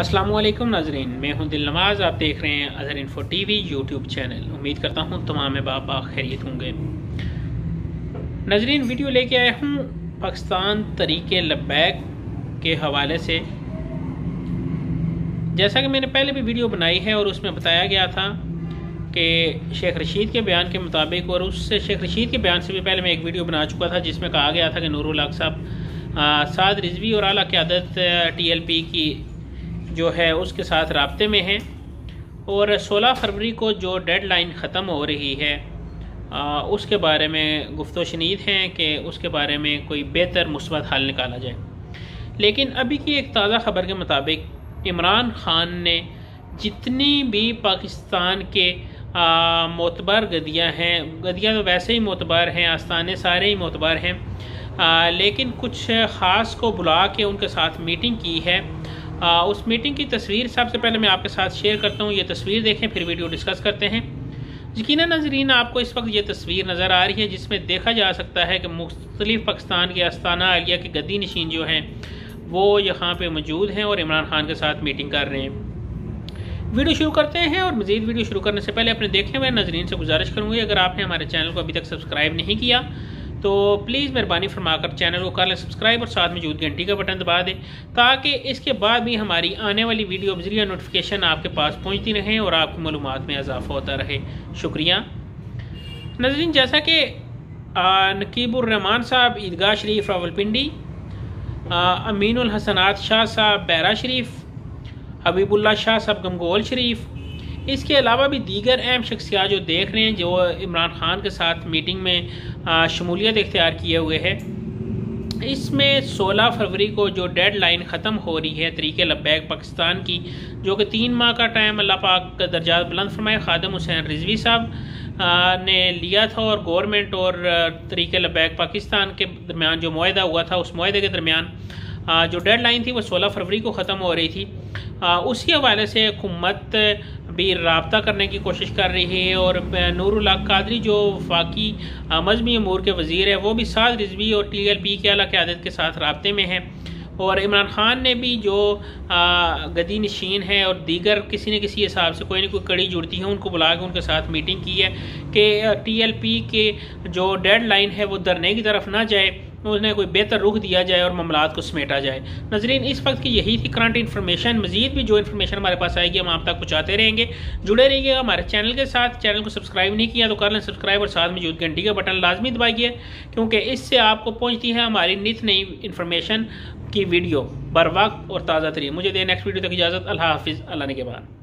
वालेकुम नाजरीन, मैं हूँ दिल नवाज़ आप देख रहे हैं Azhar info T V YouTube channel. उम्मीद करता हूँ तमाम बाप खैरियत होंगे। नाजरीन, वीडियो लेके आया हूँ पाकिस्तान तरीके लबैक के हवाले से। जैसा कि मैंने पहले भी वीडियो बनाई है और उसमें बताया गया था कि शेख रशीद के बयान के मुताबिक और उससे शेख रशीद के बयान से भी पहले मैं एक वीडियो बना चुका था, जिसमें कहा गया था कि नूरुल साहब साद रिजवी और अला क्यादत टी एल पी की जो है उसके साथ रबते में हैं और 16 फरवरी को जो डेड लाइन ख़त्म हो रही है आ, उसके बारे में गुफ्त शनीद हैं कि उसके बारे में कोई बेहतर मुस्बत हल निकाला जाए। लेकिन अभी की एक ताज़ा खबर के मुताबिक इमरान ख़ान ने जितनी भी पाकिस्तान के मोतबर गदियाँ हैं गदियाँ तो वैसे ही मोतबर हैं आस्थाने सारे ही मोतबर हैं आ, लेकिन कुछ ख़ास को बुला के उनके साथ मीटिंग की है आ, उस मीटिंग की तस्वीर सबसे पहले मैं आपके साथ शेयर करता हूँ। ये तस्वीर देखें फिर वीडियो डिस्कस करते हैं। यकीन नजरीन आपको इस वक्त ये तस्वीर नज़र आ रही है जिसमें देखा जा सकता है कि मुख्तलिफ़ पाकिस्तान के आस्थाना आलिया के गद्दी नशीन जो हैं वो यहाँ पे मौजूद हैं और इमरान खान के साथ मीटिंग कर रहे हैं। वीडियो शुरू करते हैं और मज़ीद वीडियो शुरू करने से पहले अपने देखे हुए नजरीन से गुजारिश करूँगी अगर आपने हमारे चैनल को अभी तक सब्सक्राइब नहीं किया तो प्लीज़ मेहरबानी फरमाकर चैनल को कर लें सब्सक्राइब और साथ में जूद घंटी का बटन दबा दें, ताकि इसके बाद भी हमारी आने वाली वीडियो ज़रिए नोटिफिकेशन आपके पास पहुँचती रहें और आपकी मालूम में इजाफा होता रहे। शुक्रिया। नजरीन, जैसा कि नकीबुररहमान साहब, ईदगाह शरीफ, रावलपिंडी अमीन हसनात शाह साहब बैरा शरीफ हबीबुल्ला शाह साहब, गमगोल शरीफ इसके अलावा भी दीगर अहम शख्सियात जो देख रहे हैं, जो इमरान खान के साथ मीटिंग में शमूलियत इख्तियार किए हुए है। इसमें 16 फरवरी को जो डेड लाइन ख़त्म हो रही है तरीके लबैक पाकिस्तान की, जो कि तीन माह का टाइम अल्लाह पाक का दर्जा बुलंद फरमाए। खादम हुसैन रिजवी साहब ने लिया था और गवर्नमेंट और तरीके लबैक पाकिस्तान के दरमियान जो माहा हुआ था, उस माहे के दरमियान जो डेड लाइन थी वो 16 फरवरी को ख़त्म हो रही थी। उसी हवाले से हुकूमत भी रबता करने की कोशिश कर रही है और नूरुल्ला कादरी जो वफाकी मजमी अमूर के वज़ीर है, वो भी सात रिजवी और टी एल पी के अला क्यादत के साथ रबते में है। और इमरान ख़ान ने भी जो गदी नशीन है और दीगर किसी न किसी हिसाब से कोई ना कोई कड़ी जुड़ती है, उनको बुला के उनके साथ मीटिंग की है कि टी एल पी के जो डेड लाइन है वो धरने की तरफ़ ना जाए। उन्हें कोई बेहतर रुख दिया जाए और मामला को समेटा जाए। नजरीन, इस वक्त की यही थी करंट इन्फॉर्मेशन। मजीद भी जो इन्फॉर्मेशन हमारे पास आएगी, हम आप तक पहुँचाते रहेंगे। जुड़े रहिएगा हमारे चैनल के साथ। चैनल को सब्सक्राइब नहीं किया तो कर लें सब्सक्राइब और साथ में जुट घंटी का बटन लाजमी दबाइए, क्योंकि इससे आपको पहुँचती है हमारी नित नई इन्फॉर्मेशन की वीडियो। बर वक्त और ताज़ा तरीन। मुझे दे नेक्स्ट वीडियो तक इजाज़त। अल्लाह हाफिज़। अल्लाह के बाद